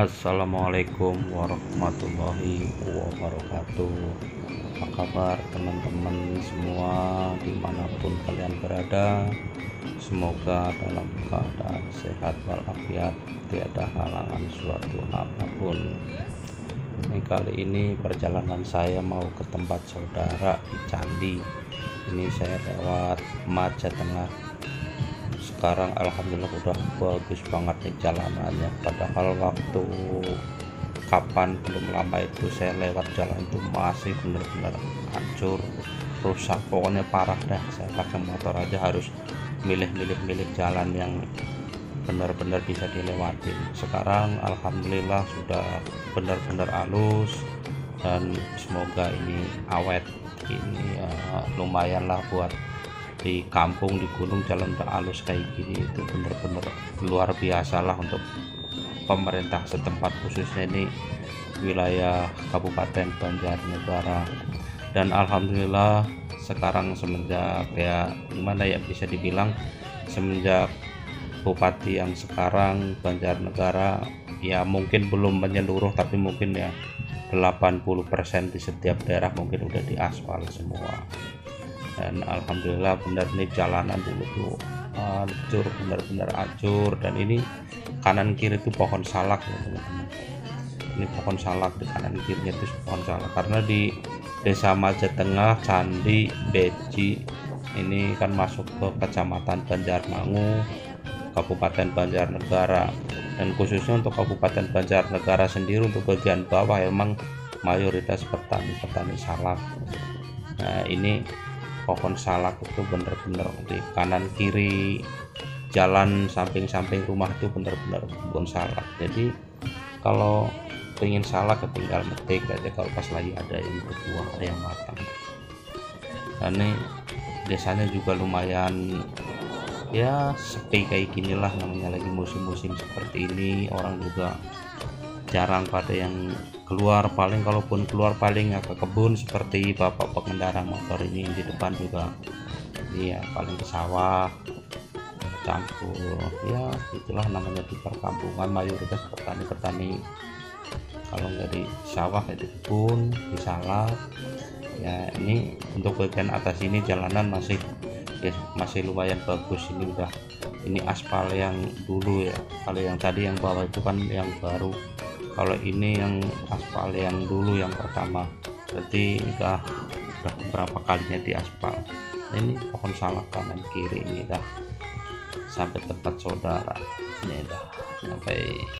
Assalamualaikum warahmatullahi wabarakatuh. Apa kabar teman-teman semua di mana pun kalian berada? Semoga dalam keadaan sehat walafiat Tiada halangan suatu apa pun. Ini kali ini perjalanan saya mau ke tempat saudara di Candi ini saya lewat Maja Tengah sekarang alhamdulillah udah bagus banget nih jalanannya. Padahal waktu kapan belum lama itu saya lewat jalan itu masih benar-benar hancur rusak. Pokoknya parah dah. Saya pakai motor aja harus milih-milih milih jalan yang benar-benar bisa dilewati. Sekarang alhamdulillah sudah benar-benar halus dan semoga ini awet. Ini uh, lumayan lah buat di kampung di gunung jalan udah halus kayak gini itu bener-bener luar biasa lah untuk pemerintah setempat khususnya ini wilayah Kabupaten Banjarnegara. Dan Alhamdulillah sekarang semenjak ya gimana ya bisa dibilang semenjak Bupati yang sekarang Banjarnegara ya mungkin belum menyeluruh tapi mungkin ya 80% di setiap daerah mungkin udah diaspal semua dan alhamdulillah benar nih jalanan dulu tuh hancur benar-benar hancur dan ini kanan kiri itu pohon salak ya teman-teman. Ini pohon salak di kanan kirinya itu pohon salak. Karena di desa Maja Tengah Candi Beji ini kan masuk ke kecamatan Banjarmangu Kabupaten Banjarnegara. Dan khususnya untuk Kabupaten Banjarnegara sendiri untuk bagian bawah emang mayoritas petani-petani salak. Nah ini pohon salak itu bener-bener di kanan kiri jalan samping-samping rumah itu bener-bener kebun salak. Jadi kalau pengen salak ya tinggal metik aja kalau pas lagi ada yang berbuah yang matang. Dan ini desanya juga lumayan ya sepi kayak gini lah namanya. Lagi musim-musim seperti ini orang juga jarang pada yang keluar paling kalaupun keluar paling ya ke kebun seperti bapak pengendara motor ini di depan juga. Iya paling ke sawah campur ya itulah namanya di perkampungan mayoritas petani-petani. Kalau nggak di sawah ya kebun di salak. Ya ini untuk bagian atas ini jalanan masih ya masih lumayan bagus. Ini udah ini aspal yang dulu ya. Kalau yang tadi yang bawah itu kan yang baru kalau ini yang aspal yang dulu yang pertama. Berarti udah udah beberapa kalinya di aspal ini pohon salak kanan kiri ini dah. Sampai tempat saudara ini dah. Sampai